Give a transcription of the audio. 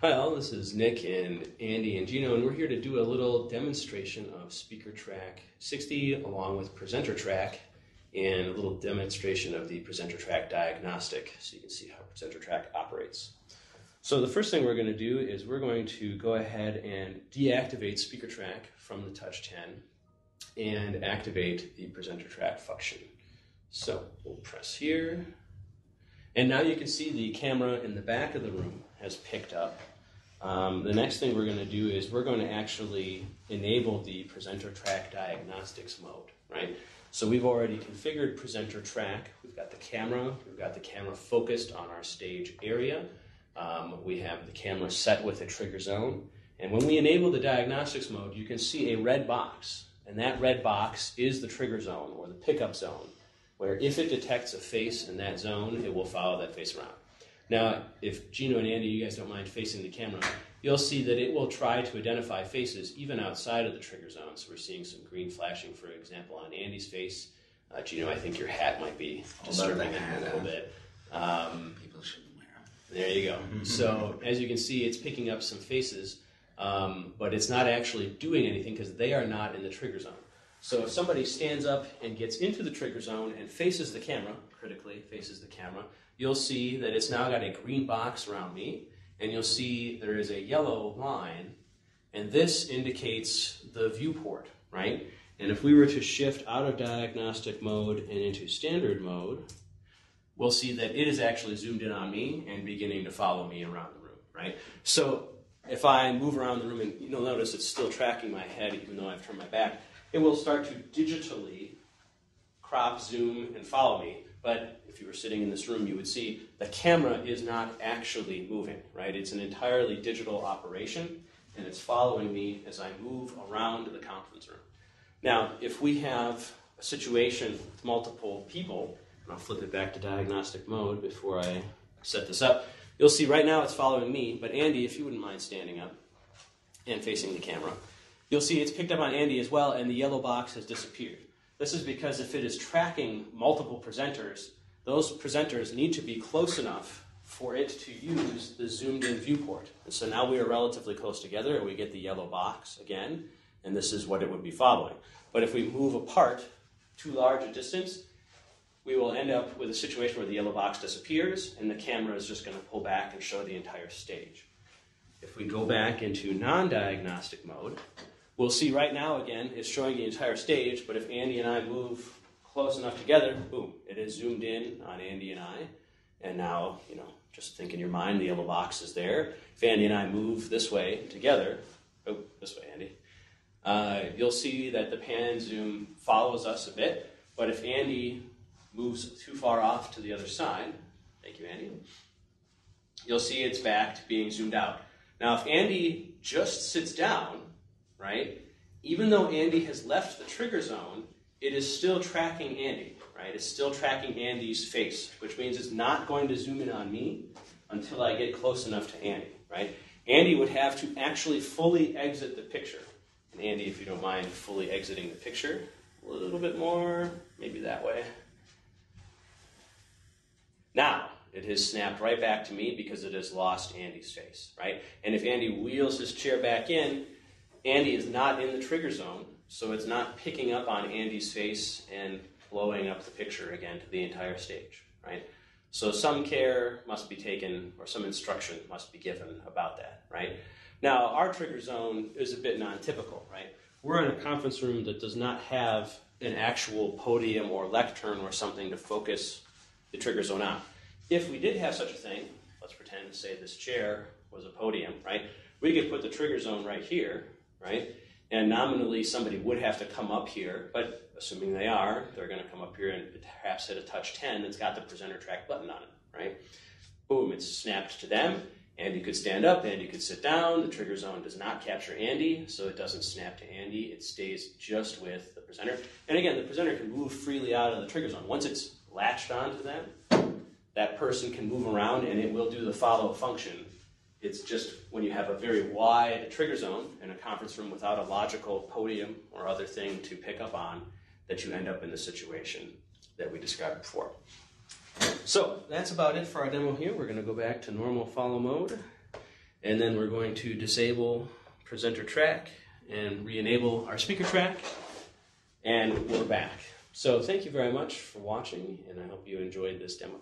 Hi all, this is Nick and Andy and Gino, and we're here to do a little demonstration of Speaker Track 60 along with Presenter Track and a little demonstration of the Presenter Track diagnostic so you can see how Presenter Track operates. So the first thing we're going to do is we're going to go ahead and deactivate Speaker Track from the Touch 10 and activate the Presenter Track function. So we'll press here, and now you can see the camera in the back of the room has picked up. Um, the next thing we're going to do is we're going to actually enable the presenter track diagnostics mode, right? So we've already configured presenter track. We've got the camera. We've got the camera focused on our stage area. Um, we have the camera set with a trigger zone. And when we enable the diagnostics mode, you can see a red box. And that red box is the trigger zone or the pickup zone, where if it detects a face in that zone, it will follow that face around. Now, if Gino and Andy, you guys don't mind facing the camera, you'll see that it will try to identify faces even outside of the trigger zone. So we're seeing some green flashing, for example, on Andy's face. Uh, Gino, I think your hat might be disturbing it a little bit. Um, People shouldn't wear them. there you go. So as you can see, it's picking up some faces, um, but it's not actually doing anything because they are not in the trigger zone. So if somebody stands up and gets into the trigger zone and faces the camera, critically faces the camera, you'll see that it's now got a green box around me, and you'll see there is a yellow line, and this indicates the viewport, right? And if we were to shift out of diagnostic mode and into standard mode, we'll see that it is actually zoomed in on me and beginning to follow me around the room, right? So if I move around the room, and you'll notice it's still tracking my head even though I've turned my back, it will start to digitally crop, zoom, and follow me. But if you were sitting in this room, you would see the camera is not actually moving, right? It's an entirely digital operation, and it's following me as I move around the conference room. Now, if we have a situation with multiple people, and I'll flip it back to diagnostic mode before I set this up, you'll see right now it's following me, but Andy, if you wouldn't mind standing up and facing the camera, you'll see it's picked up on Andy as well, and the yellow box has disappeared. This is because if it is tracking multiple presenters, those presenters need to be close enough for it to use the zoomed in viewport. And so now we are relatively close together and we get the yellow box again, and this is what it would be following. But if we move apart too large a distance, we will end up with a situation where the yellow box disappears and the camera is just going to pull back and show the entire stage. If we go back into non diagnostic mode, we'll see right now again it's showing the entire stage, but if Andy and I move close enough together, boom, it is zoomed in on Andy and I. And now, you know, just think in your mind the yellow box is there. If Andy and I move this way together, oh, this way, Andy, uh, you'll see that the pan zoom follows us a bit. But if Andy moves too far off to the other side, thank you, Andy, you'll see it's back to being zoomed out. Now, if Andy just sits down, right, even though Andy has left the trigger zone, it is still tracking Andy, right? It's still tracking Andy's face, which means it's not going to zoom in on me until I get close enough to Andy, right? Andy would have to actually fully exit the picture. And Andy, if you don't mind fully exiting the picture, a little bit more, maybe that way. Now, it has snapped right back to me because it has lost Andy's face, right? And if Andy wheels his chair back in, Andy is not in the trigger zone, so it's not picking up on Andy's face and blowing up the picture again to the entire stage, right? So some care must be taken or some instruction must be given about that, right? Now, our trigger zone is a bit non-typical, right? We're in a conference room that does not have an actual podium or lectern or something to focus the trigger zone on. If we did have such a thing, let's pretend say this chair was a podium, right? We could put the trigger zone right here, right? And nominally, somebody would have to come up here, but assuming they are, they're going to come up here and perhaps hit a touch 10 that's got the presenter track button on it, right? Boom, it's snapped to them. Andy could stand up, Andy could sit down. The trigger zone does not capture Andy, so it doesn't snap to Andy. It stays just with the presenter. And again, the presenter can move freely out of the trigger zone. Once it's latched onto them, that person can move around and it will do the follow function it's just when you have a very wide trigger zone in a conference room without a logical podium or other thing to pick up on that you end up in the situation that we described before. So that's about it for our demo here. We're going to go back to normal follow mode. and then we're going to disable presenter track and re-enable our speaker track, and we're back. So thank you very much for watching, and I hope you enjoyed this demo.